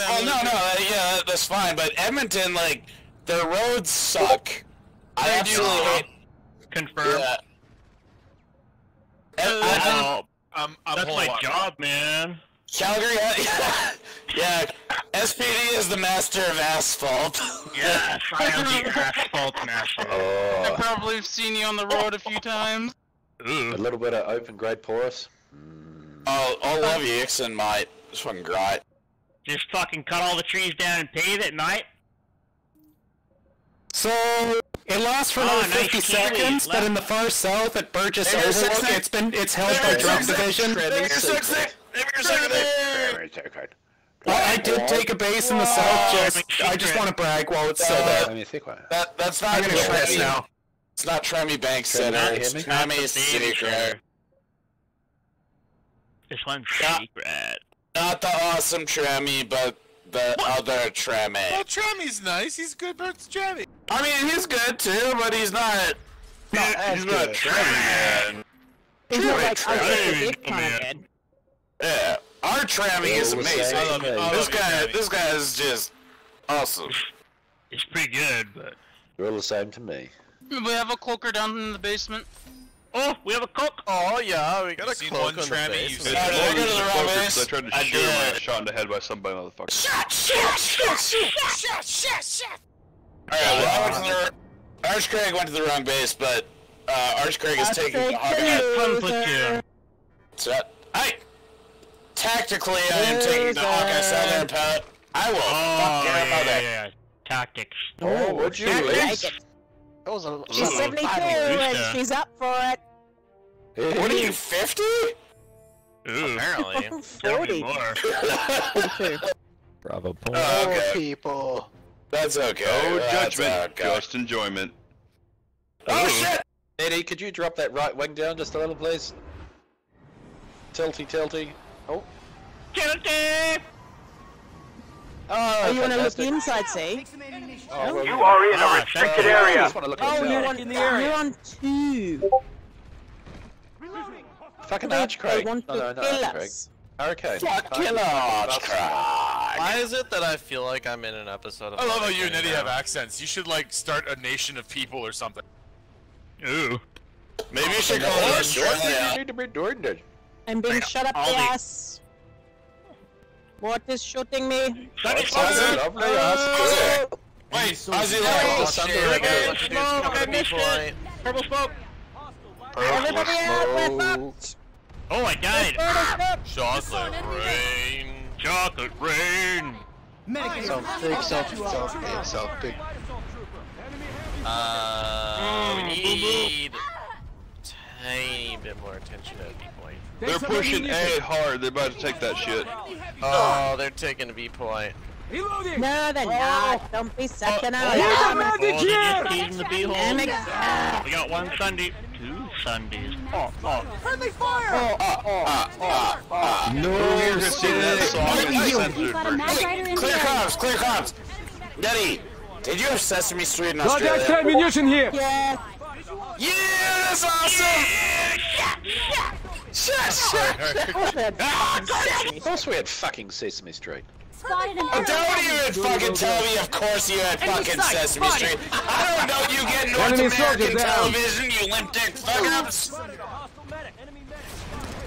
Oh no, no, uh, yeah, that's fine. But Edmonton, like, the roads suck. I absolutely hate. Confirm. Yeah. Uh, I- I'm, I'm That's my on. job, man. Calgary, ha- yeah, SPD is the master of asphalt. Yes, I am the asphalt master. I Oh, probably have seen you on the road a few times. a little bit of open grade porous. Mm. Oh, I love you, Ixon, mate. This fucking great. Just fucking cut all the trees down and pave it, mate. So it lasts for Oh, another ah, nice 50 kiwi. seconds, but in the far south at Berjess Maybe Overlook, six- it's been it's held maybe by you're drug division. Maybe you're six, six. Maybe you're six, six. Very secret. Well, I did take a base in the south. Just I just want to brag while it's still there. Let me think what. That, that's not I'm gonna Tremmy- stress now. It's not Tremmy Bank Center. you It's hear me? Tremmy's Baby Secret. trailer. This one's secret. Not the awesome Tremmy, but the other Well, Tremmy. Tremmy's nice. He's good, but it's Tremmy. I mean, he's good too, but he's not. Not as he's not good. Tremmy, man. He's not like Tremmy, Uncle Tremmy, kind man. of dead. Yeah, our Tremmy is amazing. I love it. I This love you, guy, Tremmy. this guy is just awesome. It's pretty good, but... You're all the same to me. We have a cloaker down in the basement. Oh, we have a cook! Oh yeah, we got a seen cloak one on the Trammy face. use and it. Uh, it's- did I go to the wrong base? I tried to I shoot him and I got shot in the head by some motherfucker. Shut, shut, shut, shut, shut, shut. Alright, well, I went to the, Arch Craig went to the wrong base, but uh, Arch Craig is taking the Hawkeye. Conflict here. So, I tactically I am taking the Hawkeye Southern Pat. I will Oh, fuck your yeah, mother. yeah, yeah. Tactics. Oh, would you? I like it. That was a She's Ooh, 72 and she's up for it. What are you, 50? Ooh. apparently. 40. more. Bravo point. Oh, okay. people. That's okay. No That's judgment, okay. just enjoyment. Oh shit! Eddie, could you drop that right wing down just a little, please? Tilty, tilty. Oh. Guilty! Oh, Oh, you want to look inside, see? Oh, well, You are in a ah, restricted I area. just want to look Oh, you're inside. on, you're on two. Fucking They, Arch they Craig. want No, to no, no, kill Arch Craig. us. Hurricane. Fucking Arch Craig. Why is it that I feel like I'm in an episode of? I love how you and Eddie have accents. You should like start a nation of people or something. Ooh. Maybe you should go to You Australia. need to be doing it. I'm being shot up the ass. What is shooting me? Sunny That's Side! lovely, that's good. Wait, Ozzy Oh, Lake. Sunday shit. Rebel. Okay. Smoke, I missed it. Purple smoke! Everybody out, we're. Oh, I died! Chocolate rain. Chocolate rain! Self big, self, self big, self big. Uh, we Mm, need tiny bit more attention at B point. They're pushing A hard. They're about to take that shit. Oh, they're taking a B point. No, they're oh. not. Don't be such an Oh, alarm. they just teasing the beehole. Damn it. We got one Sunday. Two Sundays. Oh, oh. oh, oh no, you're gonna sing that song in the censored version. Clear comms, clear comms. Daddy, did you have Sesame Street in Australia? ammunition here! Yeah. Yeah, that's awesome! Shut, ah, shut. Of course we had fucking Sesame Street. Oh, don't even fucking tell me, of course you had fucking Sesame Street. I don't know you get North Enemy soldier American television, you limp dick fuck-ups.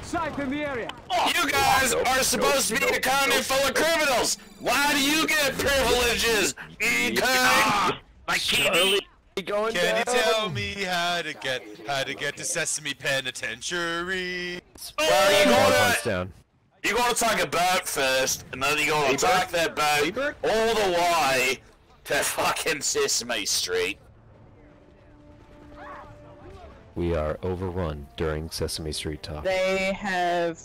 Sight in the oh, area! You guys are supposed to be a continent full of criminals. Why do you get privileges? Because... My TV! Can you tell me how to get how to get to Sesame Penitentiary? Well, you gotta, down. you gotta take a boat first, and then you gotta take that boat all the way to fucking Sesame Street. We are overrun during Sesame Street talk. They have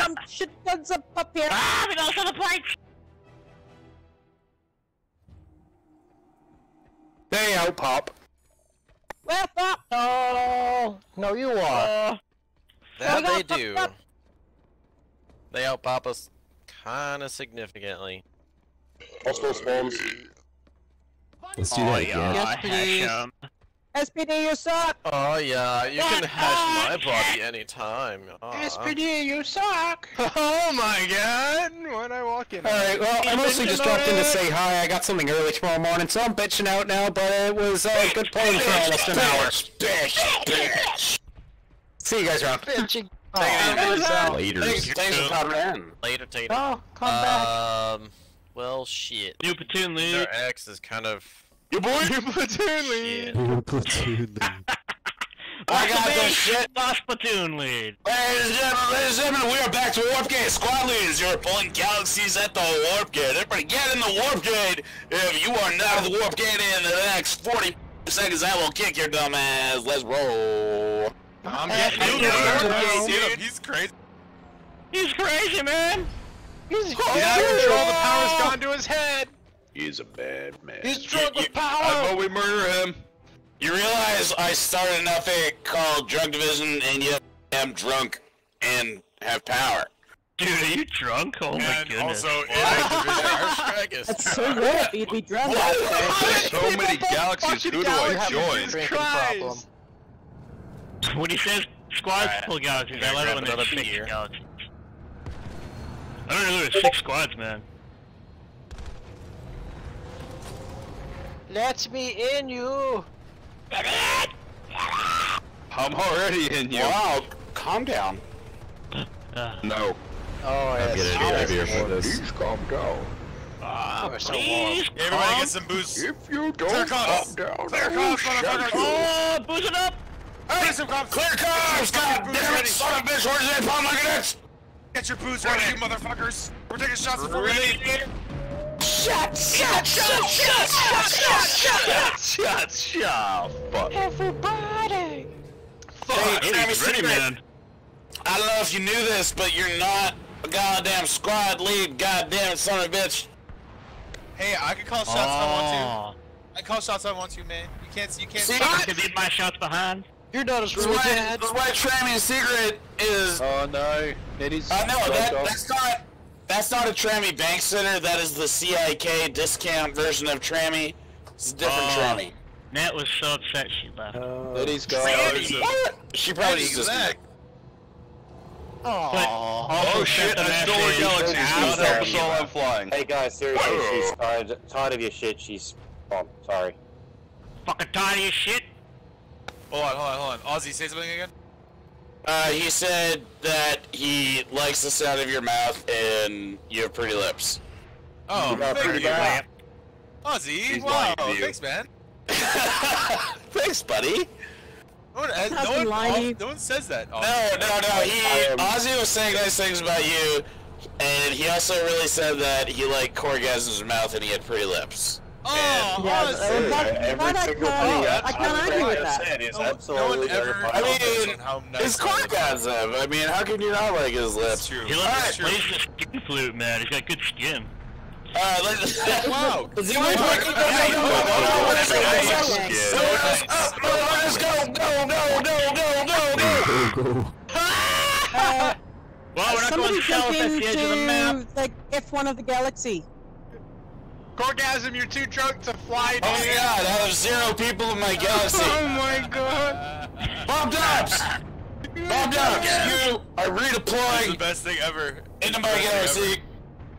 some shit tons of up here. Ah, we lost all the plates! They out pop. We're fucked. Oh, no, you are. Uh, that they fucked do. up. They outpop us kind of significantly. Hostile spawns. Let's do Oh, that again. yeah, Yes, please. Had some. SPD, you suck! Oh yeah, you can hash my body anytime. Aw. you suck! Oh my god! Why'd I walk in? Alright, well, I mostly just dropped in to say hi. I got something early tomorrow morning, so I'm bitching out now, but it was uh, good playing for almost an hour. See you guys around. Bitching. Later. Thanks, thanks for coming in. Later, Tater. Oh, come back. Um, well, shit. New platoon lead. Their X is kind of Your boy? Your platoon lead. shit. Platoon. I got this shit. Lost platoon lead. Ladies and gentlemen, ladies and gentlemen, we are back to Warp Gate. Squad leaders, you're pulling galaxies at the Warp Gate. Everybody get in the Warp Gate. If you are not at the Warp Gate in the next 40 seconds, I will kick your dumb ass. Let's roll. I'm getting getting it. it. Yeah, Dude, He's crazy. He's crazy, man. He's out of control. The power's gone to his head. He's a bad man. He's drunk with power! I power. vote we murder him. You realize I started an outfit called Drug Division, and yet I'm drunk and have power. Dude, are you drunk? Oh my And goodness. also, in a division, Arshkrag is That's so good if you'd be drunk out there. So many galaxies. Who do I join? Jesus Christ. When he says squads full galaxies, I love it when Grab there's six galaxies. I don't know there's six squads, man. Let me in you. I'm already in you. Wow, calm down. Uh, No. Oh, I'm yes. getting a beer for this. calm down. Ah, we're so warm. please, Everybody get some boost. If you don't Clear comms. down, Clear comms, motherfuckers. Oh, boost it up! Hey, some comms. Clear cars! God damn it, son of a bitch, where's that palm like it? Get your boots ready, you motherfuckers. We're taking shots before we leave. Shut, shut, shut, shut, shut, shut, shut, Shut, shut. Fuck. Everybody! Hey, Hey, Travis ready, Secret, man. I don't know if you knew this, but you're not a goddamn squad lead, goddamn it, son of a bitch. Hey, I can call shots if I want to. Oh. I can call shots if I want to, man. You can't. You can't. See? I can leave my shots behind. You're not as This is really why, bad. this is why Trami's secret is. Oh no, Nitty's. I know drugged that off. that's not that's not a Trammy bank Center. That is the CIK discount version of Trammy. It's a different Oh. Trammy. Nat was so upset she left. Uh, Nitty's gone. What? She probably Eddie's just back. But also Oh shit! sent a I stole message- a galaxy. Now God help us all. I'm flying. Hey guys, seriously, she's tired, tired of your shit. She's. Oh, sorry. Fucking tired of your shit. Hold on, hold on, hold on. Ozzy, say something again. Uh, he said that he likes the sound of your mouth and you have pretty lips. Oh, You thank pretty you. bad. Ozzy, He's wow, to you. thanks, man. Thanks, buddy. No one, has, no, one, lying. no one says that. No, no, no. He Ozzy was saying nice things about you, and he also really said that he liked orgasms in his mouth and he had pretty lips. Oh, Yeah, Ozzy. uh, that, Every that single can't, thing I can't argue with that. said is No, no one ever. I mean, how nice His that is. orgasm. I mean, how can you not like his That's lips? true. He loves Alright, to plays the skin flute, man. He's got good skin. Uh, let's. Wow. Is he really playing? Hey, no, no, no, let's go, let's go. Let's go, go, go, go, go, go, go. Go, go. Uh, Well, we're not somebody going south jump at the edge of the map. into, like, F1 of the galaxy. Gorgasm, you're too drunk to fly, dude. Oh my god, I have zero people in my galaxy. Oh my god. Bob Dobbs! Bob Dobbs, you are That's the redeploying best thing ever. into my galaxy.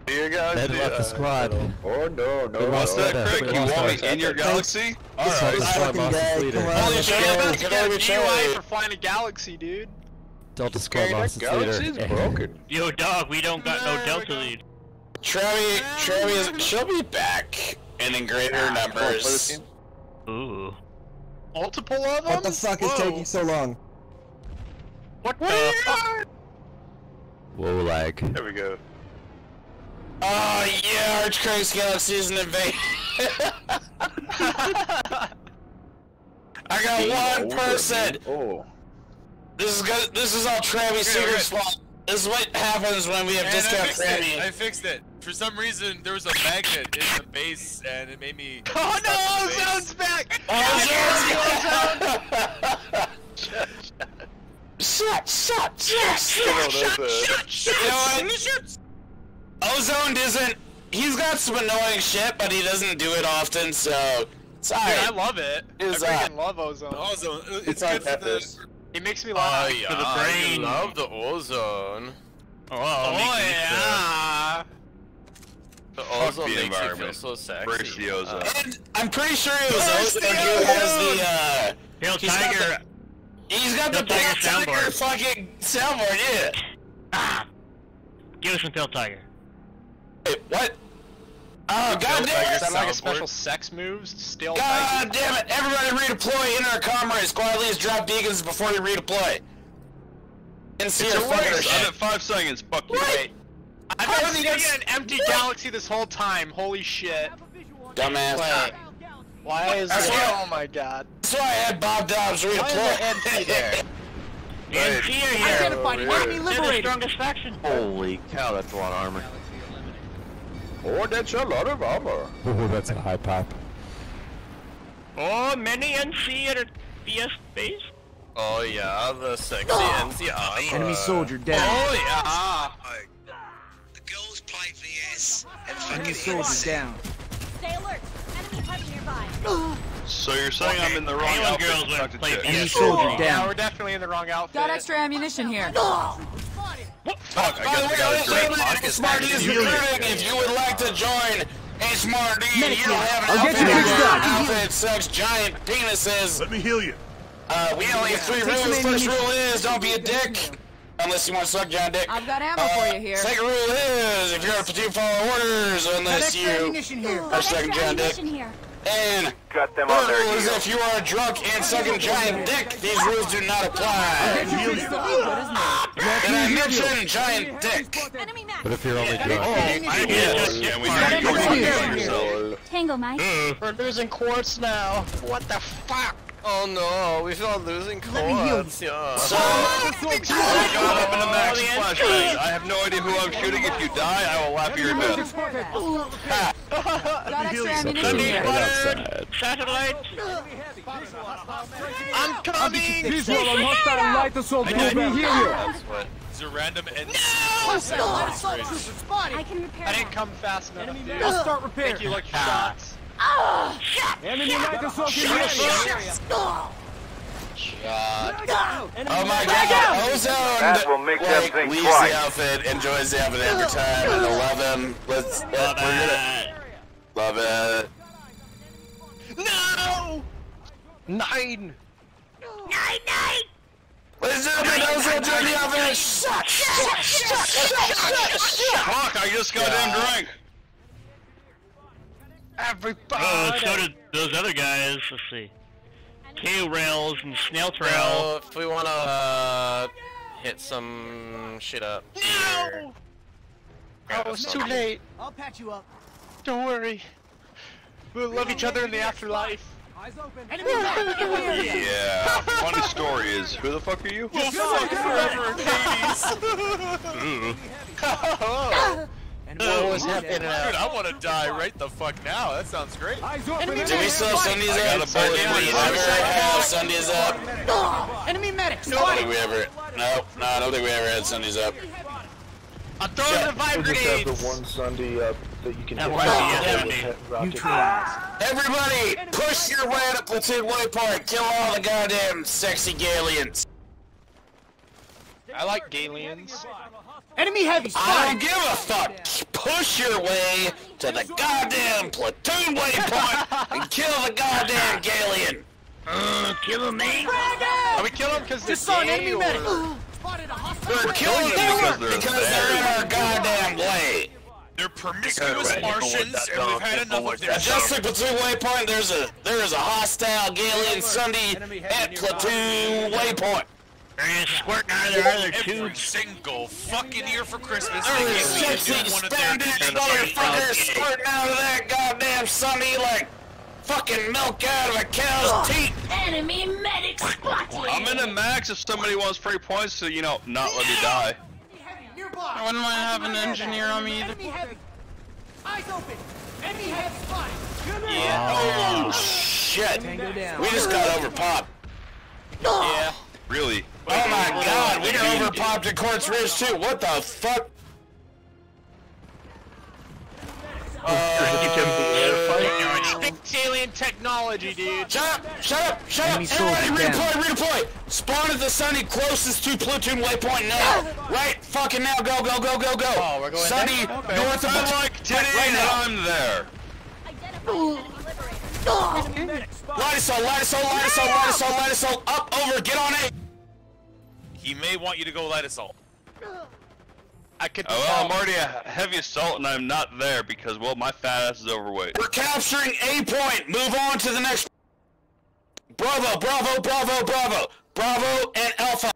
Here guys. Ed left the squad. Oh no, no. We lost no. that, Crick. You want me in your galaxy? Alright, Delta Squad lost leader. Holy shit, You're about to can get only a be eh? DUI for flying a galaxy, dude. Delta Squad Okay, lost its leader. galaxy's broken. Yo, dog, we don't got no Delta lead. Trevi, Trevi is, she'll be back and in greater ah, numbers. Ooh. Multiple of them? What the fuck is taking so long? What the fuck? Whoa, lag. There we go. Oh yeah, Archcraig's Galaxy is an invasion. I got one person. Oh. This is good. This is all Travi's Okay, secret okay. spot. This is what happens when we have And I discount fixed it. Travi. I fixed it. For some reason, there was a magnet in the base, and it made me. Oh no, stop the base. Ozone's back! Shut, shut, shut, shut, shut, shut, shut. You know what? Ozone doesn't. He's got some annoying shit, but he doesn't do it often, so Sorry. Dude, I love it. Is, I uh, freaking love ozone. Ozone. It's, It's on good for the. purpose. It makes me Oh laugh. yeah, For the I brain. love the ozone. Oh, Oh yeah. The Fuck ozone the makes you feel environment. so sexy. Brace the ozone. Uh, And I'm pretty sure it was Ozone who has the, uh, Tail He's got Tiger. he's got the The Tiger Tail Tiger soundboard. fucking soundboard, yeah. Ah, give us some Tail Tiger. Wait, what? Oh, god damn Is it! that like a Soundboard. special sex moves? Still God damn it! Everybody redeploy, enter our comrade, squad leaders drop deacons before you redeploy. And see It's your a fucking race. I'm at five seconds. Fuck you. Wait, I've been is he sitting in an empty galaxy this whole time. Holy shit. dumbass. Wait. Why is That's it? Oh my god. That's why I had Bob Dobbs Why is redeploy. the NT there? The NC are here. Identified enemy They're the strongest faction. Holy cow, that's a lot of armor. Oh, that's a lot of armor. Oh, that's a high pop. Oh, many NC at a BS base. oh yeah, the sexy NC armor. Enemy soldier down. Oh yeah. Oh The girls play VS and Enemy soldier down. Stay alert. Enemy HUD nearby. So you're saying I'm in the wrong Halo outfit girls to would to play chicks? Enemy VS. soldier Yeah, we're definitely in the wrong outfit. Got extra ammunition here. Fuck, I By guess way, I got a ladies and drink. gentlemen, Smart D is recruiting. If you would like to join a Smart D, you don't have an I'll get outfit, you fixed up. outfit sucks giant penises. Let me heal you. Uh, we only have three Take rules. First rule is don't be a dick. Unless you want to suck giant dick. I've got ammo Uh, for you here. Second rule is if you're in a platoon, follow orders unless you ammunition here. are sucking extra giant dick. here. And Got them third rule is if you are drunk and sucking giant dick, these rules do not apply. Good. Did I mention giant dick? But if you're only drunk, Yes, yeah, we know you're talking about yourself. Tango Mike. We're losing quartz now. What the fuck? Oh no, we feel losing Let me heal quads. Yeah. So, Oh my god, I'm in a max flashbang. I have no idea who I'm shooting. If you die, I will laugh at your death. Got extra ammunition Satellite. I'm coming! Visual on hostile light assault. Let me heal you. It's a random NC. I can repair I didn't come fast enough, dude. I'll start repair. Thank you, lucky shots. Oh, Enemy light in the area. oh my god, Ozone That will make them like, think leaves twice. the outfit, enjoys the outfit every time, and I love him. Let's, let, uh, we're gonna, love it. No! Nine. Ladies and gentlemen, Ozone joined the outfit. Shut, shut, shut, shut, shut. Fuck, I just got goddamn drank. Everybody. Oh, so did those other guys. Let's see. K rails and snail trail. Well, if we wanna uh, hit some shit up here. Oh, it's too late. I'll patch you up. Don't worry. We'll love each other in the afterlife. Eyes open. Enemy back in the area. Yeah. Funny story is, who the fuck are you? We'll fuck forever in Hades. And What was happening Dude, now? I want to die right the fuck now. That sounds great. Eyes open. Do we still have Sundays I got up? a bullet Did for we ever have Sundays up? Enemy medics. I don't think we ever. No, no, I don't think we ever had Sundays up. I'm throwing the vibe grenades! one Sunday up that you can That was the enemy. Neutralized. Everybody, push your way to platoon waypoint. Kill all the goddamn sexy Galians. I like Galians. Enemy heavy. I don't give a fuck. Push your way to the goddamn platoon waypoint and kill the goddamn Galian. Uh, kill him, man. Are we killing him because they're Just saw an enemy or- medic. Spotted a hostile. We're killing because them they're because they're in our goddamn way. They're promiscuous Martians, and we've had enough of their Just shit. at platoon waypoint, there's a there is a hostile Galian Sunday at platoon waypoint. They're squirting out of their other Every tubes. single fucking year for Christmas, they There give is me a sexy one of their Spanish motherfuckers squirting out of that goddamn Sunday like fucking milk out of a cow's teeth. Enemy medic spotted. I'm in a max if somebody wants free points to, you know, not let me die. Nearby. I wouldn't mind having an engineer on me either. Eyes open. Enemy heavy spotted. Oh shit! We just got overpopped. Yeah. Really? Oh my god, we got overpopped at Quartz Ridge too. What the fuck? Uh, Big alien technology, dude. Shut up! Shut up! Shut up! Everybody redeploy! Redeploy! Spawn at the sunny closest to platoon waypoint now! Right fucking now! Go go go go go! Oh, we're going Sunny there? Okay. north of I the like right, right now! I'm there. Lydisol, Lydisol, Lydisol, Lydisol, Lydisol, up, over, get on A! He may want you to go light assault. I could. Oh, well, I'm already a heavy assault and I'm not there because, well, my fat ass is overweight. We're capturing A point! Move on to the next... Bravo, Bravo, Bravo, Bravo! Bravo and Alpha!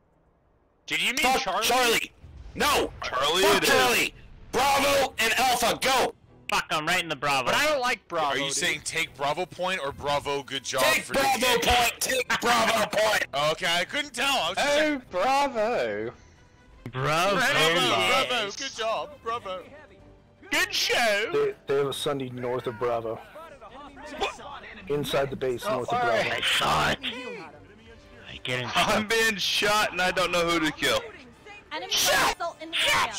Did you mean Fuck Charlie? Charlie! No! Charlie Fuck it is. Charlie! Bravo and Alpha, go! Fuck, I'm right in the Bravo. But I don't like Bravo. Are you dude. saying take Bravo point or Bravo good job Take for Bravo taking A? point! Take Bravo point! Okay, I couldn't tell. I was just Oh, bravo! Bravo. Bravo, bravo, good job, bravo. Good show. They, they have a Sunday north of Bravo. Inside the base, oh, north of Bravo. I saw it. I get in. I'm being shot and I don't know who to kill. Enemy missile in the area.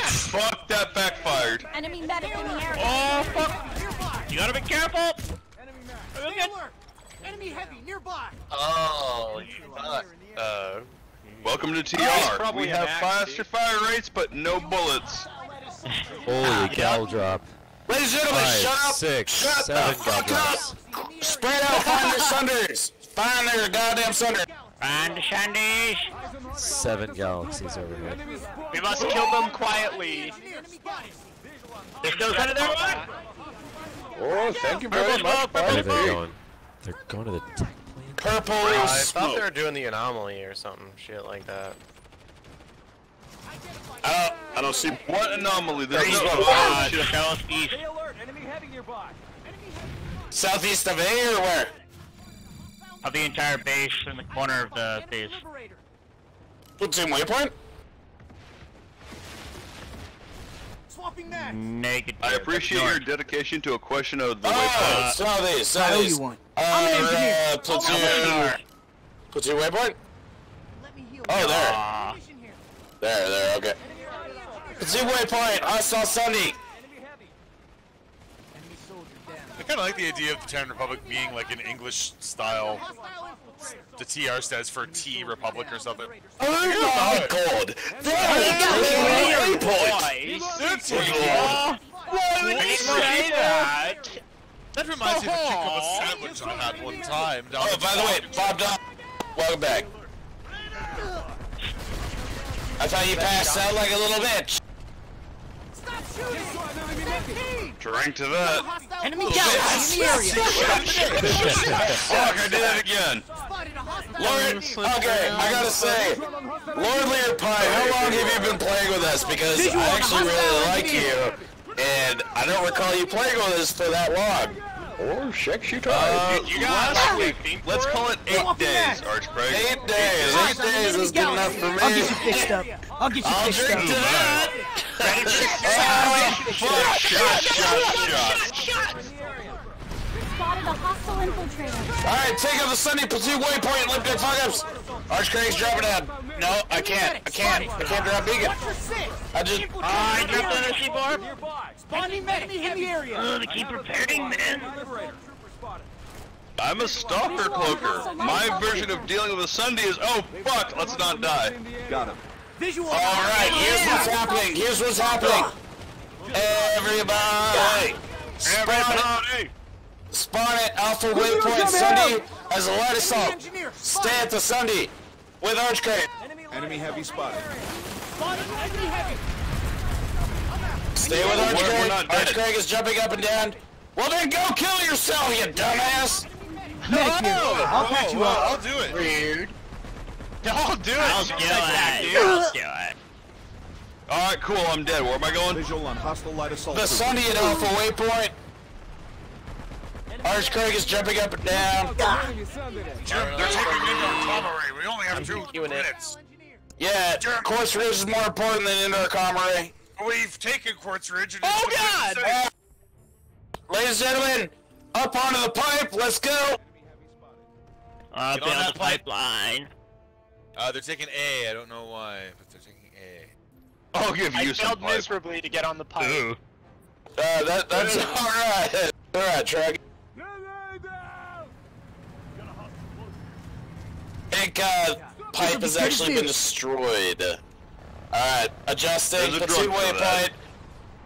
Fuck, that backfired. Enemy medic in the area. Oh fuck! You gotta be careful. Enemy medic. Enemy heavy nearby. Oh, fuck. Uh, welcome to TR. probably We have faster fire rates, but no bullets. Holy cow drop. Ladies and gentlemen, Five, shut up! six, shut seven the fuck gal up! Spread out, find their sunders! Find their goddamn sunder! Find the shandies. Seven galaxies overhead. We must kill them quietly. There's still under there. Oh, thank you very much. Where are they going? They're going to the tech plant? Purple I thought they were doing the anomaly or something, shit like that. I don't, I don't see... What anomaly? There's There's no one. Uh, oh, shit. southeast. Southeast of A or where? Of the entire base in the corner of the base. Platoon waypoint? Swapping that. Naked. I appreciate your dedication to a question of the Oh, waypoint. southeast, I owe southeast. you one. Uh, I'm an engineer. uh, platoon... Platoon waypoint? Oh, there. Aw. There, there, okay. Platoon waypoint, I saw Sunny. I kind of like the idea of the Terran Republic being like an English style. The TR stands for T Republic or something. Oh my god! Oh, that is a waypoint! Why would you say that? That reminds me of a kick of a sandwich I had one time. Oh, by the way, Bob Don, welcome back. I thought you passed out like a little bitch. Drink to that. Enemy galaxy in the area. Fuck, I did it again. Lord, okay, I gotta say, Lord Lear Pie, how long have you been playing with us? Because I actually really like you, and I don't recall you playing with us for that long. Oh, shake you Uh, tight. you last week. Let's call it eight days, Arch Craig. Eight days, eight days is good enough for me. I'll get you fixed up. I'll get you I'll fixed drink up. to that. Fuck, shot, shot, shot. Spotted a hostile infiltrator. Alright, take out the Sunday platoon waypoint, Lipdick fuck ups. Arch Craig's dropping out. No, I can't. I can't. I can't drop beacon. I just. I dropped on the seaboard. Spawning enemy in the area. Oh, they keep repairing, man. I'm a stalker cloaker. My version of dealing with a Sunday is, oh fuck, let's not die. Got him. Visual. Alright, here's what's happening. Here's what's happening. Everybody. Spawn it. Spawn it. Alpha waypoint Sunday as a light assault. Stay at the Sunday with Arch Craig. Enemy heavy spotted. Spotted enemy heavy. Stay with Arch We're- we're Craig. Arch. Craig is jumping up and down. Well then go kill yourself, you dumbass. Medic here. I'll patch you well, up. I'll do it. Weird. Don't do it. I'll Just do like it. I'll do it. Alright, cool, I'm dead. Where am I going? Visual on hostile light assault. The Sunday at Alpha waypoint. Arch Craig is jumping up and down. Jim, they're taking Indar comrade. We only have two doing it. minutes. Yeah, Quartz Ridge is more important than Indar Comrade. We've taken Quartz Ridge and Oh, God! the city. Ladies and gentlemen, up onto the pipe, let's go! Up Get on on the pipe. pipeline. Uh, they're taking A. I don't know why, but they're taking A. I'll give I you some failed pipe. miserably to get on the pipe. Uh, that, that's alright. Alright, Trug. Think uh, pipe has actually been destroyed. Alright, adjusting the two-way pipe.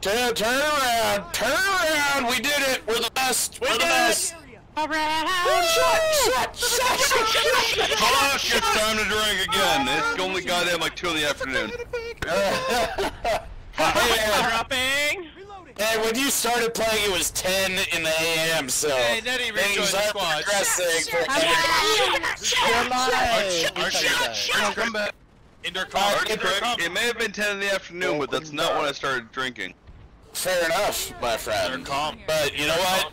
Turn, turn around, turn around. We did it. We're the best. We're the best. Alright. Shut, shut, shut, shut, shut. Fuck, it's time to drink again. It's only goddamn like 2 in the afternoon. Dropping. Hey, when you started playing, it was 10 in the AM, so Hey, Nettie rejoined things the are squad. progressing. Archie, come back. Indoor Archie, correct. It may have been 10 in the afternoon, but that's not when I started drinking. Fair enough, my friend. But you know what?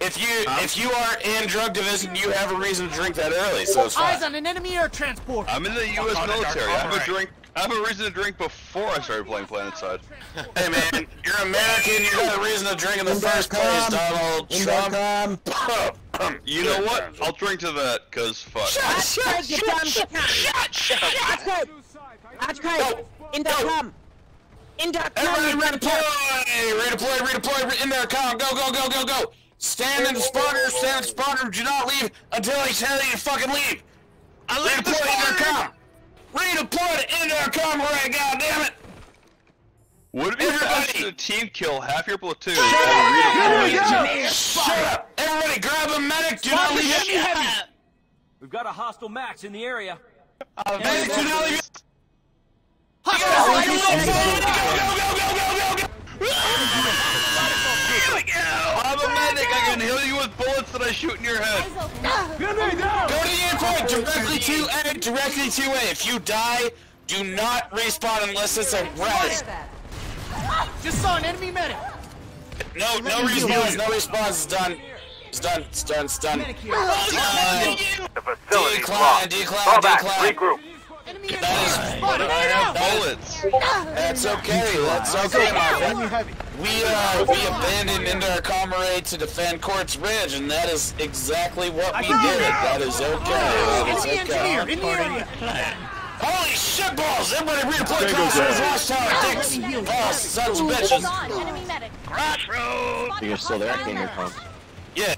If you if you are in drug division, you have a reason to drink that early, so it's Eyes fine. on an enemy air transport. I'm in the U.S. military. I have a drink. I have a reason to drink before I started playing Planetside. Hey man, you're American. You got a reason to drink in the first place, Donald Trump. You know what? I'll drink to that, cause fuck. Archkreis, you damn Archkreis! Archkreis! Intercom! Intercom! Everybody you damn redeploy! Redeploy, redeploy, re- in there, come, go, go, go, go, go! Stand in the spawner, stand in the spawner, do not leave until I tell you to fucking leave! I leave redeploy in there, come! Redeploy to in there, come right, goddammit! Would it be Everybody- faster to team kill half your platoon Shut and redeploy? Shut up! Everybody grab a medic, do not leave it! We've got a hostile max in the area. Medic, do not leave it! I'm a medic. I can heal you with bullets that I shoot in your head. Go to the endpoint, directly to A, directly to A. If you die, do not respawn unless it's a res. Just saw an enemy medic. No, no respawns, no respawns. It's done. It's done. It's done. It's done. Decline. Decline. Decline. Decline. Regroup. I have bullets. That's okay. That's okay, my friend. We uh we abandoned Indar Comrade to defend Quartz Ridge, and that is exactly what we did. That is okay. That is Enemy engineer okay. in the area. Holy shit balls! Everybody redeploy Crossroads Watchtower, dicks! Oh, sons of bitches! Crossroads! You're still there, King your phone. Yeah.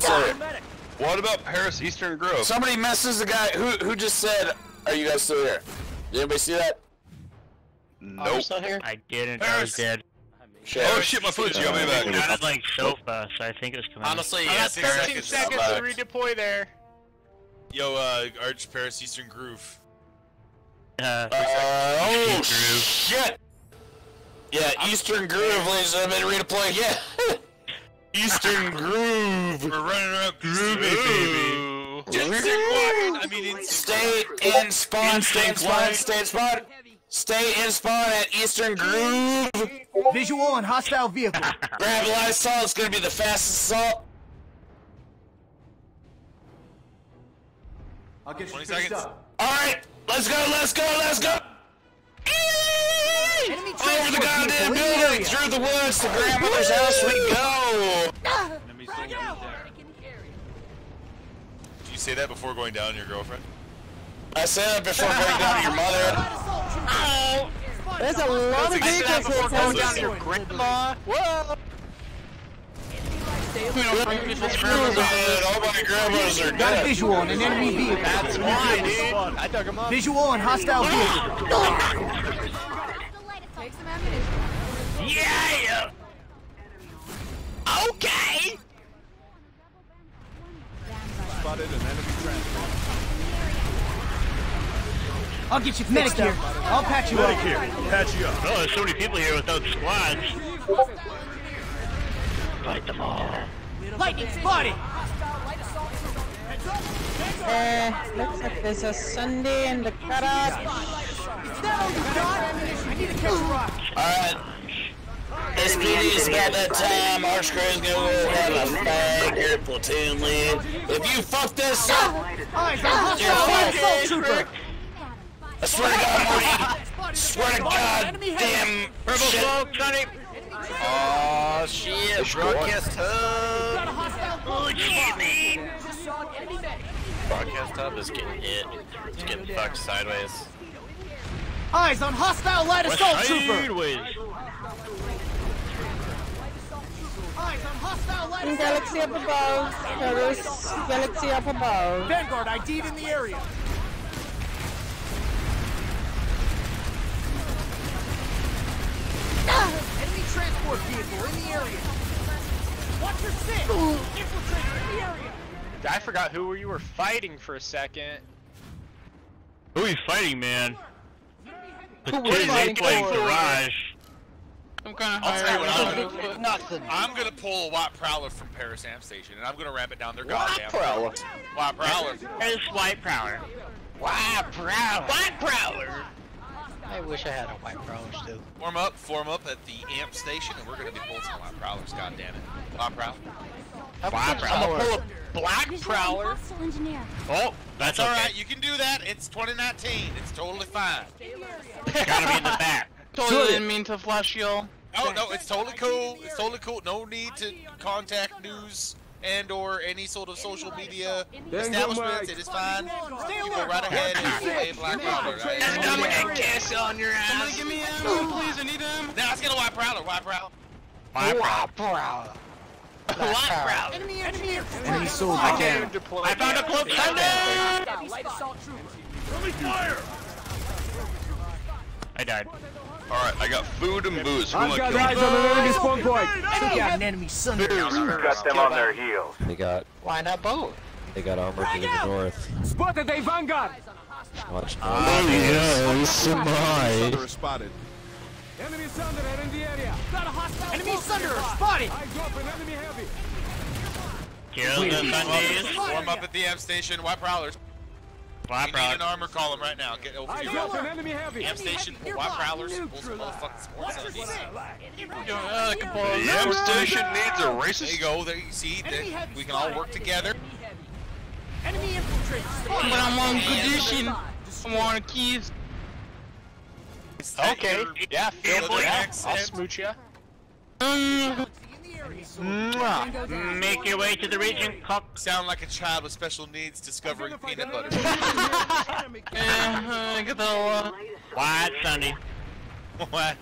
Sorry. What about Peris Eastern Grove? Somebody messes the guy who who just said, "Are you guys still here?" Did anybody see that? Nope. here? I didn't. I was dead. Oh shit, my foot's got me It back. sounded like so fast. I think it was coming. Honestly, I yeah, got 13 seconds. seconds to redeploy there. Yo, uh, Arch Peris Eastern Groove. Uh, oh shit! Yeah, Eastern Groove, ladies and gentlemen, redeploy. Yeah. Eastern Groove. We're running up groovy, baby. Just I mean, in Stay in spawn. Stay in spawn. Stay in spawn. Stay in spawn at Eastern Groove. Visual on hostile vehicle. Grab a light assault. It's gonna be the fastest assault. I'll get you 20 fixed seconds. up. All right, let's go. Let's go. Let's go. Over the goddamn vehicle in the building, through the woods to grandmother's house we go. Did you say that before going down on your girlfriend? I said that before going down to your mother. There's a lot of vehicles here. going down Tony. your Grandma. Whoa. Good, All my grandmothers are Got a dead. visual on an enemy vehicle. That's why, dude. I dug him up. Visual on hostile ah! vehicle. yeah. Okay. Spotted an enemy transport. I'll get you fixed here. I'll patch you up. Medic here. Patch you up. Oh, there's so many people here without squads. Fight them all. Lightning spotted. Uh, looks like there's a Sunday in the garage. Alright. SPD is about that time. Archcrew's gonna go have a fag. You're a platoon lead. If you fuck this up, oh, Eyes on you're hostile assault fucked. trooper. I swear to God, Marty. Swear to God, damn Purple shit. smoke, Johnny. Oh shit, broadcast hub. Oh, Jimmy. Broadcast hub is getting hit. It's getting fucked sideways. Eyes on hostile light assault trooper. Sideways. Eyes Galaxy up above. There is galaxy up above. Vanguard ID'd in the area. Enemy transport vehicle in the area. Watch your six. Infiltrator in the area. I forgot who you were fighting for a second. Who are you fighting, man? The Who two fighting playing for? Garage. I'm gonna I'll tell you what I'm gonna do. nothing. I'm gonna pull a White Prowler from Peris Amp Station, and I'm gonna ram it down their goddamn. Prowler. White Prowler. It's White Prowler. White Prowler. White Prowler. I wish I had a white prowler too. Form up, form up at the Amp Station, and we're gonna be pulling some White Prowlers. God damn it. White Prowler. White I'm gonna pull a black prowler. Oh, That's that's all okay. right. You can do that. It's 2019. It's totally fine. Gotta be in the back. Totally didn't mean to flash y'all. Oh no, it's totally cool. It's totally cool. No need to contact news and or any sort of social media establishments. It is fine. You go right ahead and play Black Prowler. Right? I'm gonna kiss on your ass. Somebody give me ammo, please. I need ammo. Now let's get a White Prowler. White Prowler. White Prowler. Prowler. White prowler. Enemy, enemy, Enemy soldier I can't deploy. I found a cloak thunder! Light assault trooper. I died. Alright, I got food and booze. Who I've got killing? eyes on an enemy spawn point. Took out an enemy Sunder. Got them on their heels. They got Why not both? they got armor to the north. Spotted a Vanguard. Watch Oh, yes, my. Sunder spotted. Enemy Sunder in the area. Got a hostile enemy Sunder spotted. I drop an enemy heavy. Kill the Sundays. Form up at the Amp Station. White Prowlers. White We need an Prowler. armor column right now. Get over I here. drop an enemy heavy. Amp Station. Pull White Prowlers. Pull some motherfucking sports Watch your Sundays. six. The amp station needs a racist. There you go. There you see. Enemy that we can all work together. Enemy infiltrators spotted. But I'm on condition. I want keys. Okay, yeah, feel Look it. Yeah, I'll smooch ya. Um, Mwah. Make your way to the region, cock. Sound like a child with special needs discovering peanut butter. yeah, get the hell uh, White Sunday. what?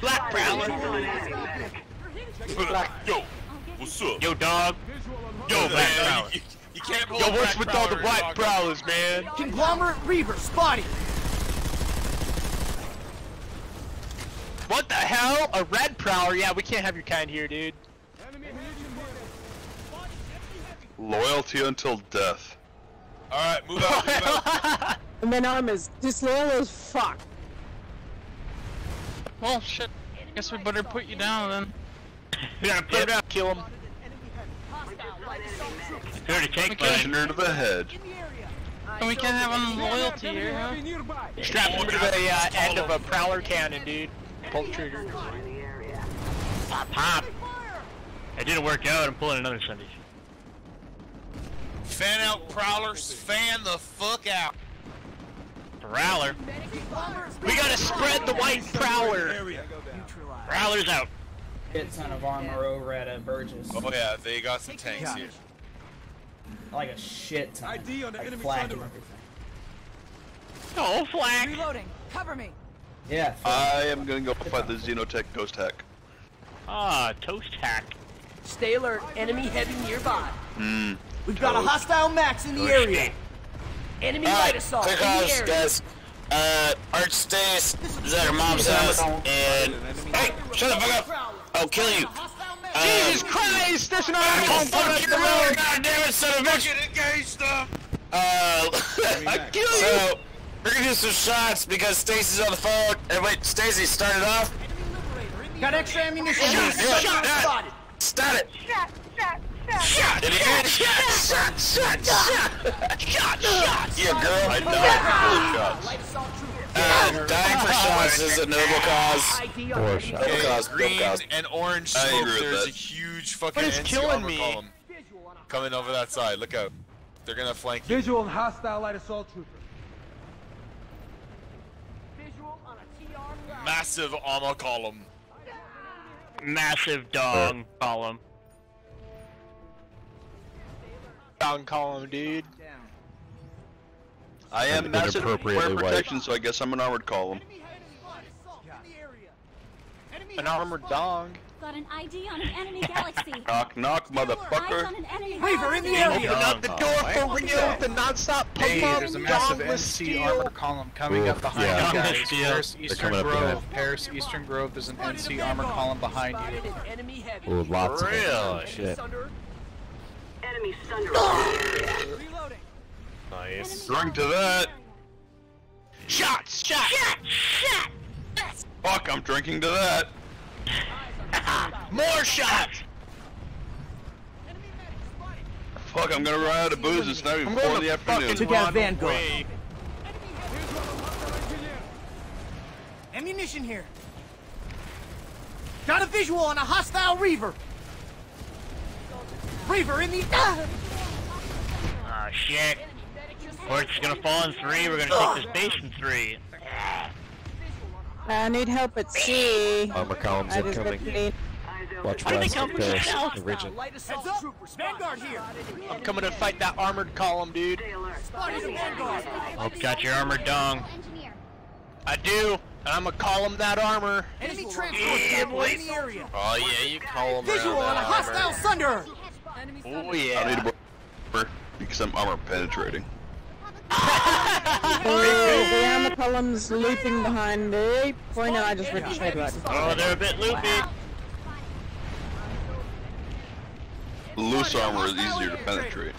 Black Prowler. Yo, what's up? Yo, dog. Yo, Yo, Black man, Prowler. you, you can't pull Yo, what's with all the Prowler white prowlers, man? Conglomerate Reaver spotted. What the hell? A red prowler? Yeah, we can't have your kind here, dude. loyalty until death. All right, move out, move out. And then I'm as disloyal as fuck. Well, shit. Guess we better put you down then. We gotta put it up. Kill him. Here to take one. Commissioner to the head. And we can't have any loyalty here, huh? nearby. Strap him to the uh, end of a prowler cannon, dude. Pull the trigger. Pop, pop. It didn't work out. I'm pulling another Sunday. Fan out prowlers. Fan the fuck out. Prowler. We gotta spread the white prowler. Prowler's out. Shit ton of armor over at Berjess. Oh yeah, they got some tanks here. Like a shit ton. ID on the like enemy flak and everything. Oh, flag. Reloading. Cover me. Yeah. I am gonna go fight the Xenotech Ghost Hack. Ah, toast hack. Stay alert. Enemy heavy nearby. Hmm. We've got a hostile max in the area. Enemy light assault quick in the calls, area. guys. Uh, Arch stays is at her mom's house, and hey, shut the fuck up! I'll kill you. Jesus Christ! There's an Oh, armor fuck your mother, goddammit, son of a bitch! engage them. Uh, I kill you! so we're gonna do some shots because Stacy's on the phone. And wait, Stacy, start it off. Got extra ammunition. Shot, Shot, shot, spotted. Start it. Shot, shot, shot. Shot. Did you hear it? Shot, shot, shot, shot, shot, shot. Yeah, girl. I died for Light assault trooper. Uh, dying for shots is a noble cause. ID on Or enemy shot. Noble cause. Noble cause. and orange smoke. There's a huge fucking What is NC killing me? column coming over that side. Look out. They're gonna flank you. Visual and hostile light assault trooper. Visual on a TR Massive armor column. Massive dog column. Dong column, dude. I am And massive inappropriately wear white. protection, so I guess I'm an armored column. An armored dong. Got an ID on an enemy galaxy. Knock, knock, Eyes motherfucker. on an enemy Reaver, in the galaxy. area! Open up the door oh, for Rio with the non-stop Hey, pump there's a massive dauntless NC armor column coming up behind yeah. you Dauntless guys. steel. Peris They're Eastern coming up Grove. ahead. Peris Eastern Grove. There's an NC armor column behind you. Spotted an enemy heavy. Ooh, lots of them. Really? Oh, shit. Enemy Sunder. Reloading. Nice. Drink to that. Shots! Shots! Shot! Fuck, I'm drinking to that. More shots! Fuck, I'm gonna run out of booze. It's not even I'm four going in to the afternoon. Took fucking out Vanguard. Ammunition here. Got a visual on a hostile Reaver. Reaver in the. Ah! Oh shit. Quartz is gonna fall in three, we're gonna take this base in three. Uh, I need help at sea. Uh, armor columns I just incoming. Watch Why do they west come the Peris, south? the region. Light assault troopers. Vanguard here. I'm coming to fight that armored column, dude. Spotted a Vanguard. Hope you got your armor dong. Engineer. I do, and I'm gonna call him that armor. Enemy transport vehicle in the area. Oh yeah, you call him Visual on a hostile Sunder. Oh yeah. I yeah. need a armor because I'm armor penetrating. Oh, the armor column's looping behind me. Point out, I just ricocheted back. Oh, they're a bit loopy. Loose armor is easier to penetrate.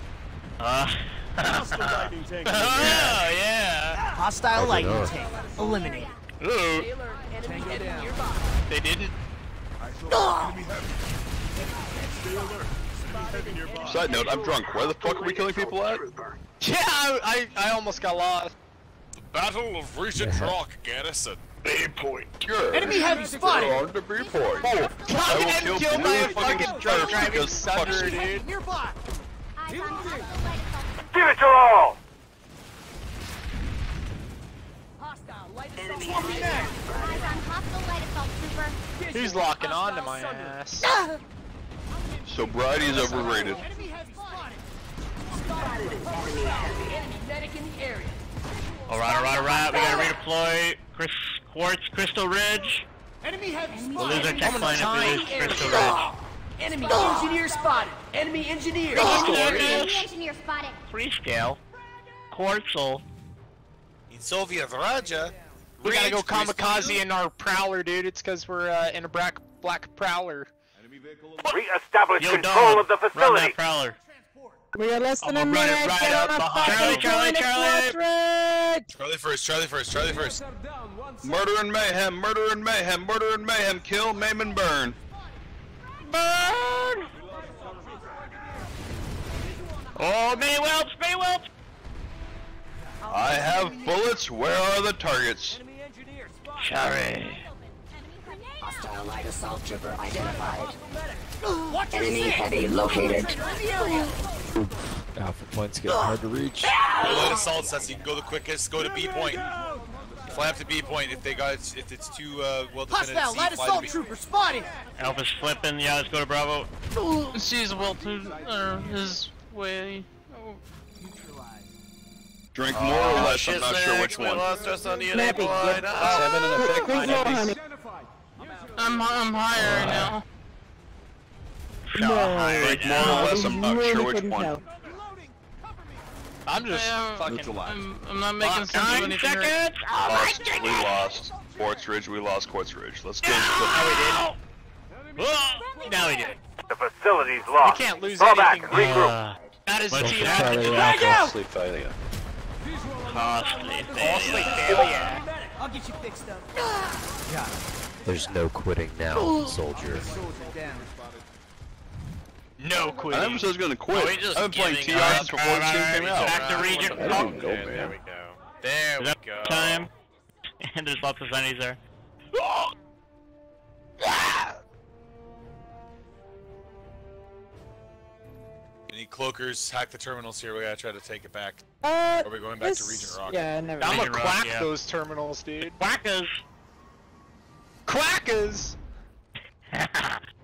Uh, oh yeah. Hostile Probably lightning not. tank. Eliminated. Ooh. Tango down. They didn't. Side note, I'm drunk. Where the fuck are we killing people at? Yeah, I, I, I almost got lost. The Battle of Regent Rock Garrison. A point. Sure. Enemy heavy spotted. You're on the B point. Oh, I'm getting killed by a fucking drunk driving because fuck sunder, you. dude. Nearby. On hostile light assault. Give it your all. Hostile light assault Enemy swamping mag. Eyes on hostile light assault trooper. He's locking onto my ass. Sobriety's overrated. Alright, alright, alright. We gotta redeploy. Chris Quartz, Crystal Ridge. Enemy heavy We'll lose our spotted. tech line if we lose Crystal Ridge. Enemy engineer spotted. Enemy engineer. Enemy engineer spotted. Free scale. Quartzel. In Soviet Raja. We gotta go kamikaze in our prowler, dude. It's because we're uh, in a black black prowler. Re-establish control dog. of the facility. Run facility. that prowler. We are less than a I'm gonna minute. it right Get up on a behind- fucking Charlie, Charlie, Charlie. Charlie first, Charlie first, Charlie first. Murder and mayhem, murder and mayhem, murder and mayhem, kill, maim, and burn. Burn! Oh, mini whelps, mini whelps! I have bullets, where are the targets? Enemy. Sorry. Hostile light assault trooper identified. Watch Enemy heavy located. In the area. Alpha point's getting hard to reach. Light assault sets you can go the quickest. Go to B point. Fly up to B point if they got if it's too uh, well defended. Hostile C, light fly to assault trooper spotted. Alpha's flipping. Yeah, let's go to Bravo. She's Wilton, uh, his way. Drink more or less, I'm not sure which we one. lost us on the Snappy, enable line. get- Oh. Seven in effect. Drink more, honey. I'm I'm higher right now. No. Drink more or less, I'm not really sure which one. tell. I'm just fucking. Neutralized. I'm, I'm not making sense of Nine anything. seconds! Oh my Lost, we lost. Quartz Ridge, we lost Quartz Ridge. Let's go. Now we did. Oh, now we did. The facility's We lost. can't lose Fall back. anything. Regroup. Uh, That is Let's T. try Charlie Back Alpha. out. Sleep failure. costly Costly failure. failure. I'll get you fixed up. There's no quitting now, soldier. No I quitting. never said I was gonna quit. Are I've been playing giving TR up? since before this game came out. Back to Regent I Rock. didn't go, Okay, there we go. There Is we go. time? And there's lots of sunnies there. Any cloakers hack the terminals here? We gotta try to take it back. Uh, Are we going back to Regent Rock? Yeah, never I'm gonna Rock, quack yeah. those terminals, dude. Quackers! Quackers!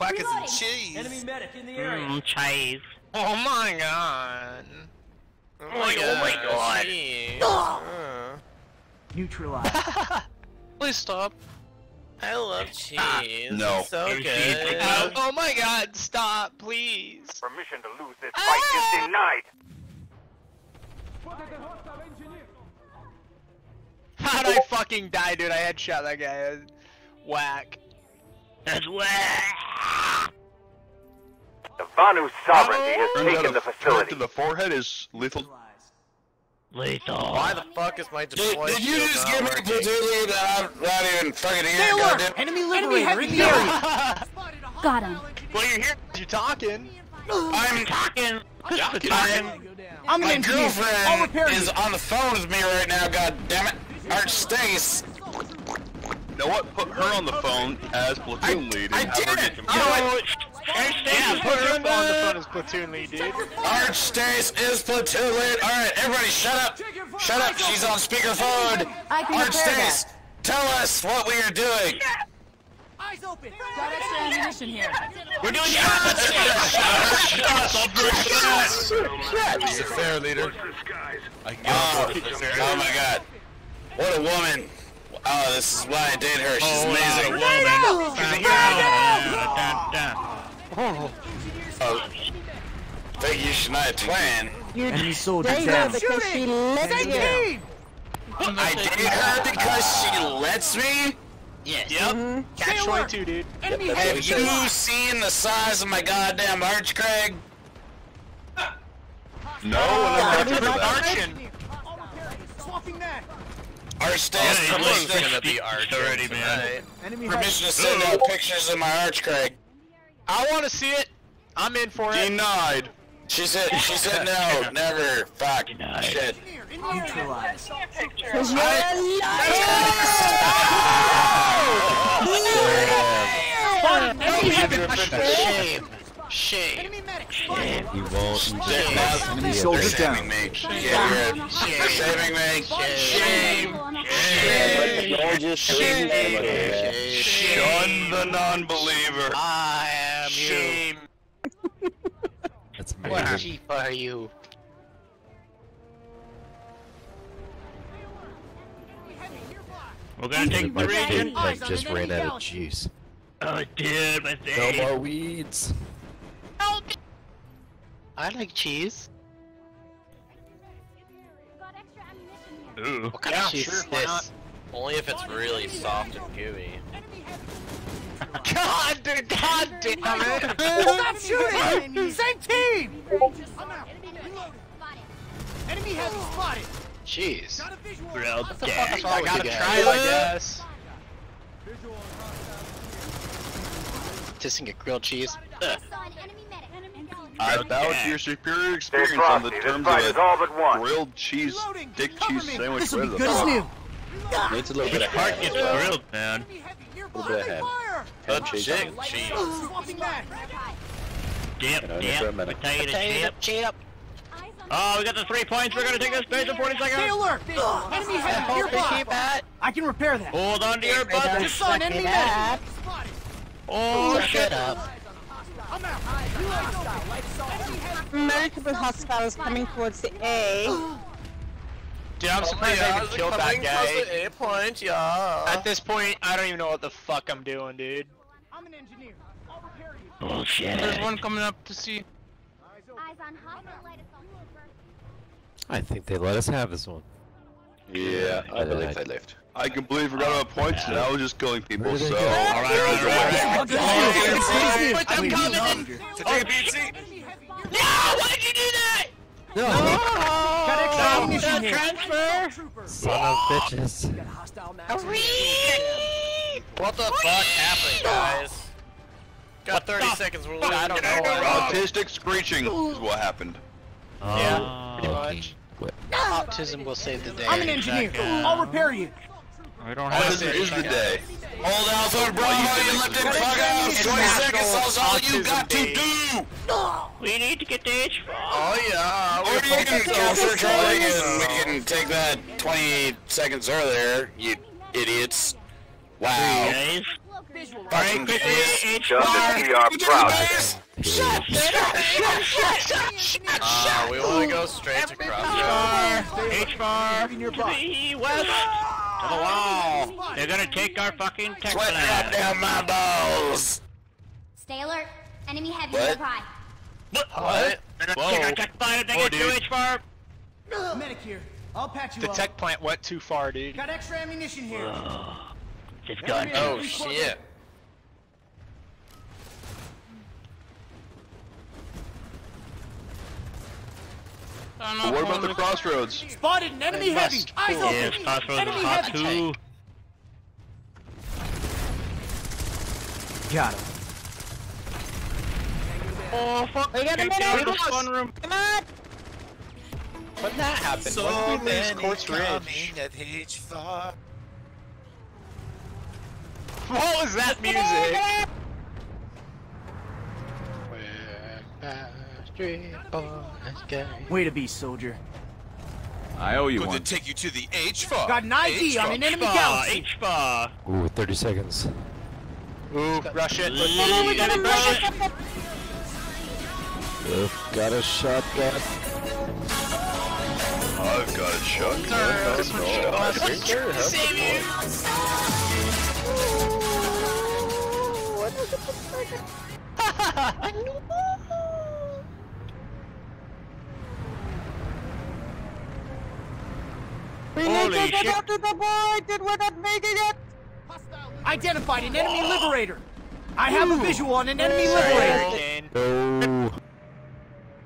Quackers and Reloading. cheese. Enemy medic in the area. Mmm, cheese. Oh my god. Oh my God. my god. Jeez. Uh. Please stop. I love cheese. No. It's so good. Oh, oh my god, stop, please. Permission to lose this fight is denied. How'd I fucking die, dude? I headshot that guy. Whack. That's whack. The Vanu sovereignty has taken a the threat facility. to the forehead is lethal. Lethal. Why the fuck is my Did, deploy did you just give me a working? platoon lead that I'm not even fucking Stay here, alert! goddamn? Enemy liberator in the area! Got him. Well, you're here. You're talking. I'm talking. I'm, I'm an my engineer. I'll girlfriend is on the phone with me right now, god damn it. Arch Stace. You know what? Put her on the phone as platoon lead. I and have did get it! some- You know what? Yeah, put her on the phone as platoon lead, dude. Arch is platoon lead. Alright, everybody shut up. Shut up, she's on speakerphone. I can Arch that. Stace, tell us what we are doing. Eyes open! Got extra ammunition here. We're doing shots. She's a fair leader. I can oh, oh my god. What a woman. Oh, this is why I date her. She's amazing. Oh, thank you, Shania Twain. You Enemy soldier date her because she lets Same you. I date her because she lets me? Yes. Yep. Catch Stay 22, dude. Enemy Have heavy you seen the size of my goddamn arch, Craig? No, and I'm Yeah, after I that. Arching. Swapping that! Arch Yeah, Stace, he's permission, gonna be Arch already, man. tonight. Permission to send out pictures of my arch, Craig. I want to see it. I'm in for it. Denied. She said, she said no, never, fuck, shit. Neutralized. Cause you're a Shame. Shame. Enemy medic! You won't They're not- Enemy they're soldier saving down. me. Yeah, you're they're saving me. Shame. But you're just shooting them, man. Shun the non-believer. I am you. Shame. That's What amazing. chief are you? We're gonna take My the region. vape pen just ran out of juice. Oh, dude, my No thing. more weeds. I like cheese. Got extra ammunition here. Ooh. What kind Yeah, of cheese sure, is why this? not? Only if it's really soft and gooey. God, dude, God damn it. Stop shooting! Same team! I'm out. Enemy heavy spotted! Cheese. Got a visual. Grilled What the fuck gas. is wrong I gotta try it. I guess. Tasting a grilled cheese. Ugh. Saw bow enemy medic. Enemy down. I vouch your superior Stay experience on the frosty. This terms fight of is all but a grilled cheese, Reloading. dick Cover cheese me. sandwich. This'll be good as fuck? new. Needs a little bit of heart ham. gets grilled, man. Enemy heavy A nearby. little bit of ham. Fire! Ham cheese. Chick cheese. Swapping that. Dip, dip, for a minute. potato Potato chip. chip. Oh, we got the three points. We're gonna take this base in 40 seconds. Stay seconds. alert! Enemy I heavy hope they nearby. keep at. I can repair that. Hold on to your butt. Just saw an enemy medic. Oh, Suck shit. up. I'm out. Enemy heavy. Multiple hostiles coming towards the A. Dude, I'm oh surprised I even killed that guy. A point, yeah. At this point, I don't even know what the fuck I'm doing, dude. I'm an engineer. I'll repair you. Bullshit. There's one coming up to see. Eyes on hostile light assault trooper. I think they let us have this one. Yeah, I believe they left. I completely forgot about points and I was just killing people, so... All right, all right, all right. I'll just shoot you. I'm coming. longer. To take a beat seat. Enemy heavy No! Why'd you do that? No! Got extra ammunition here. Transfer. Son of bitches. Got hostile max. What the fuck happened, guys? Got 30 seconds. We're I don't know. Autistic screeching is what happened. Oh, yeah, pretty Okay. much. Autism will save the day. I'm an engineer. I'll repair you. We don't Oh, have this is the day. Hold Alpha Bravo, you left it fuck out. 20 seconds, that's all you got to do. No! We need to get the H Oh yeah. Or you can kill Search Holding and we can take that 20 seconds earlier, you idiots. Wow. guys. Visual. Fucking quickly, idiots. H Done bar. this, we are proud. Shut, shut, shut, shut, shut, Uh, we want to go straight to H cross. bar, H bar, Nearby. to the west. To the wall! They're gonna take our fucking tech Sweat drop plant. down my balls! Stay alert. Enemy heavy What? nearby. What? They're gonna take our tech plant they Whoa, get too dude. H far. Medic here. I'll patch you The up. tech plant went too far, dude. Got extra ammunition here. It's done. Oh shit. What about the crossroads? Spotted an enemy heavy. Eyes open. Yes, crossroads enemy heavy. too. Got him. Oh fuck! We got a Get minute. down to We the lost. fun room. Come on. When that happened, So when did we lose Quartz Ridge? at H5. What was that music? Way to be, soldier. I owe you Going to take you to the H5. Got an ID on an enemy H-bar, galaxy. H-bar. Ooh, 30 seconds. Ooh, rush it. Ooh, we gotta rush it. Ugh, got a shotgun. I've got a shotgun. Let's go. Save you. We Holy need to get shit. up to the point and we're not making it. Identified an enemy liberator. I have a visual on an enemy liberator. Hurricane. No.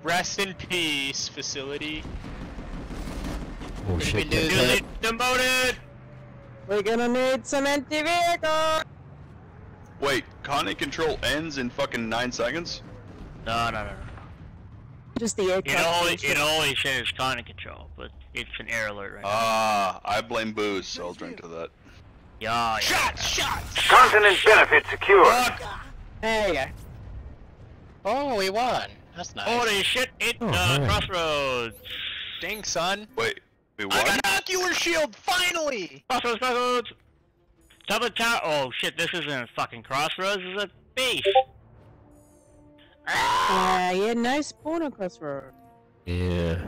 Rest in peace, facility. Oh shit. get Dude, demoted. We're gonna need some empty vehicles! Wait, content control ends in fucking nine seconds? No, no, no, no. Just the It only it only says content control, but it's an air alert right now. Ah, I blame booze, so I'll drink to that. Yeah, yeah. Shot, shot. Continent benefit secure. There you go. Oh, we won. That's nice. Holy shit! It Oh, uh, man. crossroads. Dang, son. Wait, wait, I got an ocular shield, finally! Crossroads, crossroads. Top of the tower. Oh shit! This isn't a fucking crossroads. This is a base. Yeah, yeah, nice spawner crossroad. Yeah.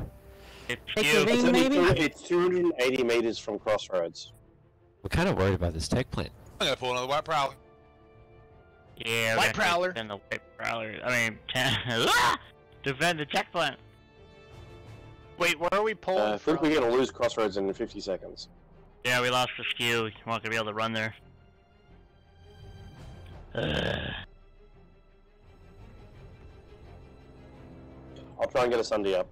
It's Take cute. the ring, maybe? It's 280 meters from Crossroads. We're kind of worried about this tech plant. I'm gonna pull another white prowler. Yeah, White prowler. Defend the white prowler. I mean, defend the tech plant. Wait, where are we pulling Uh, I think from? we're going to lose Crossroads in 50 seconds. Yeah, we lost the skew. We're not gonna be able to run there. Ugh. I'll try and get a Sunder up.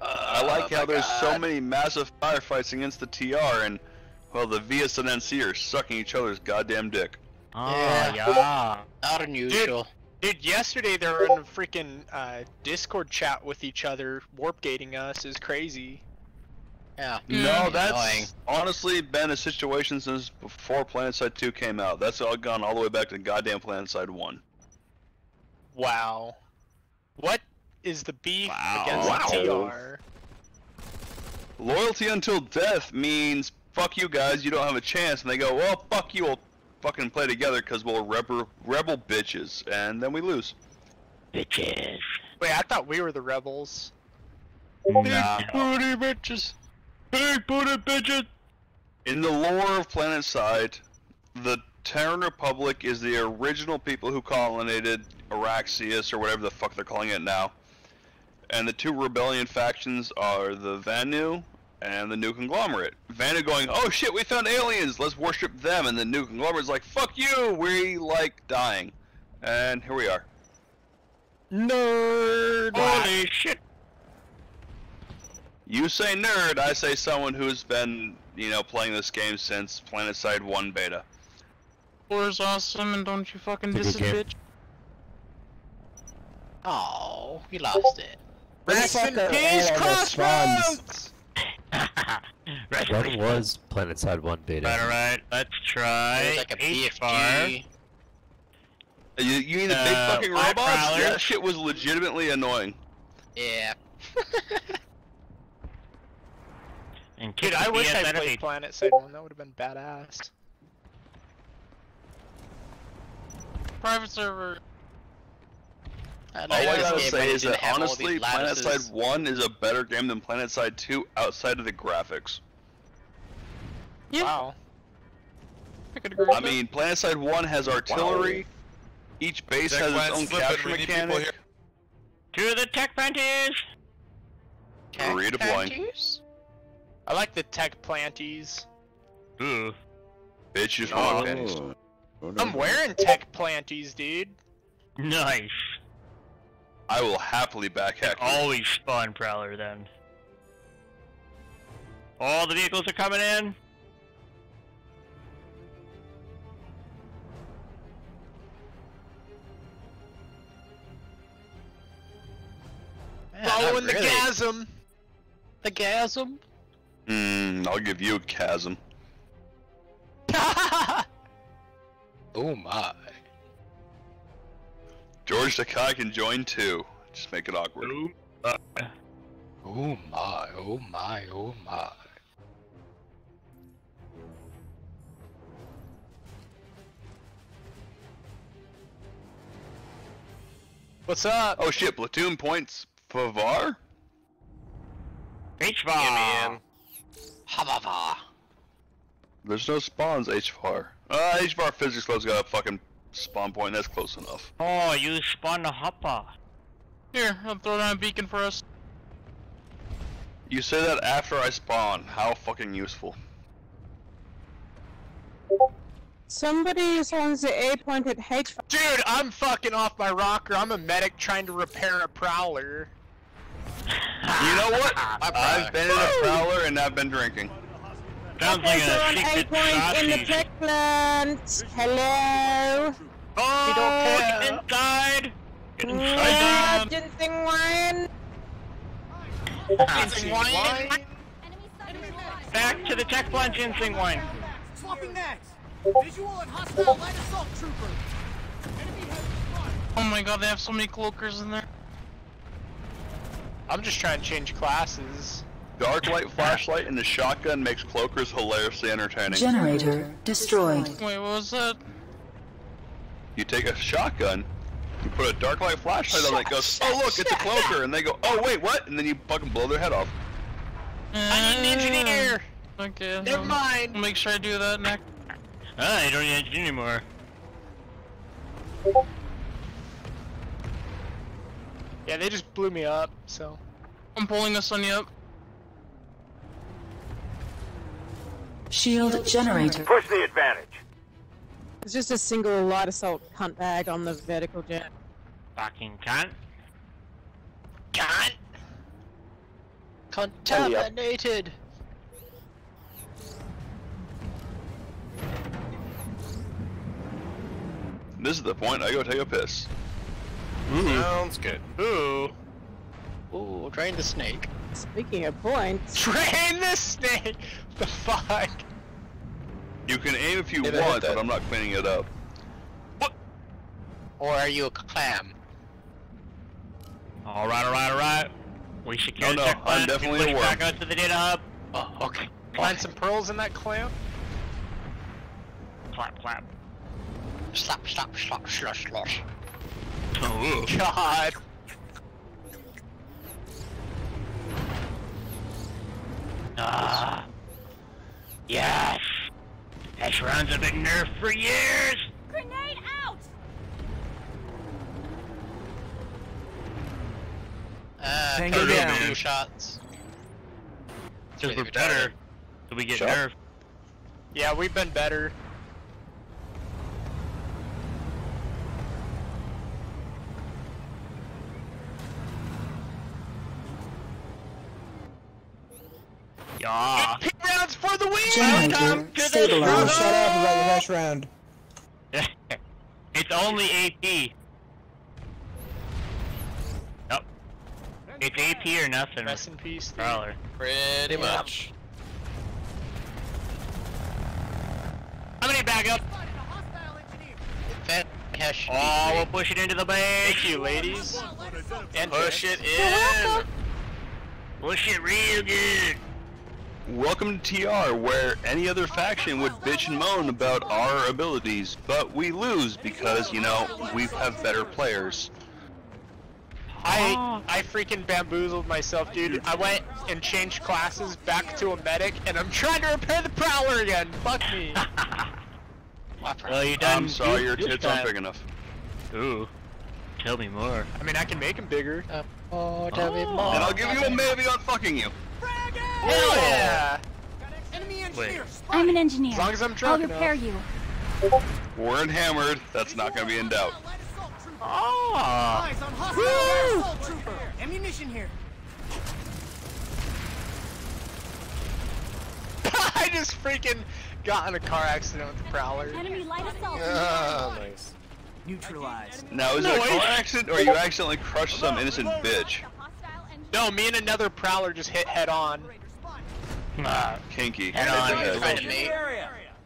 Uh, I like how uh, there's so uh, many massive firefights against the TR, and, well, the VS and NC are sucking each other's goddamn dick. Oh Yeah. yeah. Not unusual. Dude, yesterday they were in a freaking uh, Discord chat with each other, warp gating us is crazy. Yeah. No, mm, that's Annoying. honestly been a situation since before PlanetSide 2 came out. That's all gone all the way back to goddamn PlanetSide 1. Wow. What is the beef Wow. against Wow. TR? Loyalty until death means fuck you guys, you don't have a chance, and they go, well, fuck you, we'll fucking play together because we're rebel, rebel bitches, and then we lose. Bitches. Wait, I thought we were the rebels. Nah. booty bitches. Big booty bitches. In the lore of PlanetSide, the Terran Republic is the original people who colonized Araxius, or whatever the fuck they're calling it now. And the two rebellion factions are the Vanu and the New Conglomerate. Vanu going, oh shit, we found aliens, let's worship them. And the New Conglomerate's like, fuck you, we like dying. And here we are. Nerd! Holy shit. You say nerd, I say someone who's been, you know, playing this game since PlanetSide 1 beta. War is awesome, and don't you fucking It's a diss it, bitch. Oh, we lost it. Rest in peace, Crossroads! Rest That in was PlanetSide 1 beta. Right, alright. Let's try. Like a H-bar. BFG. You, you mean the big Uh, fucking white robots? prowler. That shit was legitimately annoying. Yeah. And kick Dude, I wish I BS played it. Planet Side 1, that would have been badass. Private server. I All like I gotta say when it is didn't that honestly, these lattices. PlanetSide 1 is a better game than PlanetSide 2 outside of the graphics. Wow. I could agree I mean, Planetside 1 has artillery. Each base Tech has its own capture we need people mechanic. To the tech planties! Redeploying. I like the tech planties. Ooh. Bitch, just Oh. want. I'm wearing tech planties, dude. Nice. I will happily back hack you. Always spawn prowler then. All the vehicles are coming in. Following the really. gasm. The chasm. Hmm, I'll give you a chasm. Oh my. George Takei can join too. Just make it awkward. Oh my, oh my, oh my. What's up? Oh shit, platoon points Favar? H-Bar! Hababa. There's no spawns HVAR. Uh, HVAR physics club's got a fucking spawn point, that's close enough. Oh, you spawned a hopper. Here, I'll throw down a beacon for us. You say that after I spawn, how fucking useful. Somebody is on the A point at H. Dude, I'm fucking off my rocker. I'm a medic trying to repair a prowler. You know what? I've been in a prowler and I've been drinking. Sounds Okay, like a on A secret point in the sausage. tech plant. Hello. Oh, care. get inside! Get Yeah, inside, ginseng wine. Ginseng wine! Back to the tech plant ginseng wine. Swapping mags. Visual and hostile light assault trooper. Enemy has spotted. Oh my god, they have so many cloakers in there. I'm just trying to change classes. Dark light flashlight and the shotgun makes cloakers hilariously entertaining. Generator destroyed. Wait, what was that? You take a shotgun, you put a dark light flashlight on it, it goes, oh look, it's a cloaker, and they go, oh wait, what? And then you fucking blow their head off. I need an engineer. Okay, Never I'll- mind. I'll make sure I do that next. Ah, you don't need engine anymore. Yeah, they just blew me up, so. I'm pulling this on you up. Shield generator. Push the advantage. It's just a single light assault cunt bag on the vertical jet. Fucking cunt. Cunt. Contaminated. This is the point I go take a piss. Mm-hmm. Sounds good. Ooh. Ooh, drain the snake. Speaking of points, Train the snake. The fuck. You can aim if you Hit it, hit want, but I'm not cleaning it up. What? Or are you a clam? Alright, alright, alright. We secure No, the no, tech I'm definitely a worm. back out to the data hub. Oh, okay. Find some pearls in that clamp. Clap, clap. Slap, slap, slap, slush, slush. Oh, God. Ah. Yes. This rounds have been nerfed for years. Grenade out! Uh, Tango cover down. two shots. Because we're better. retarded. So we get Shut. nerfed. Yeah, we've been better. Yeah. Welcome to the stabilized. struggle. Shut up about the first round. it's only AP. Nope. It's AP or nothing. Rest in peace. dude. Prowler. Pretty much. How many back up? Spotted a hostile engineer. That cash. Oh, we'll push it into the base. Thank you, ladies. And Push it in. Push it real good. Welcome to TR, where any other faction would bitch and moan about our abilities, but we lose because, you know, we have better players. I ah. I freaking bamboozled myself, dude. I went and changed classes back to a medic, and I'm trying to repair the prowler again. Fuck me. Well, you done. I'm sorry, your tits aren't big enough. Ooh. Tell me more. I mean, I can make them bigger. Uh, oh, tell me oh. more. And. I'll give you a maybe on fucking you. Hell yeah! Enemy engineer. I'm an engineer. As long as I'm I'll repair enough. you. We're in hammered. That's not gonna be in doubt. Oh. Ah. Eyes on hostile assault trooper. Ammunition here. I just freaking got in a car accident with the prowler. Enemy light assault. Oh, nice. Neutralized. Now, is No, it a car accident or you accidentally crushed some innocent bitch? No, me and another prowler just hit head on. Ah, Kinky. Head on. Head. Trying to mate.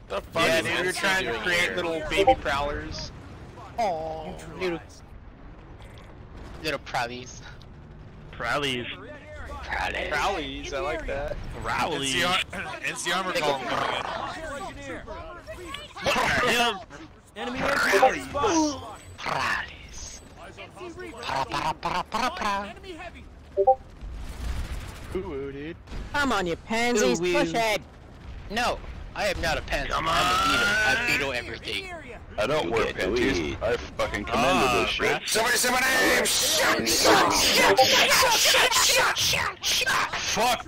The fuck Yeah, dude, we were Nancy trying to create here? little baby prowlers. Oh, little, little prowlies. Prowlies. Prowlies. Prowlies, I like that. Prowlies. NC, NC Armor column coming Yeah. Enemy engineer. Prowlies. Para, para, para, para, para. Enemy heavy. Ooh, dude. Come on, you pansies, Ooh, push wee. ahead. No, I am not a pansy. Come I'm a beetle. I on. beetle everything. I don't You wear get panties. I fucking commend Ah, this shit. rats. Somebody say my name! Shut, shut, shut, shut, shut, shut, shut, shut, shut. Fuck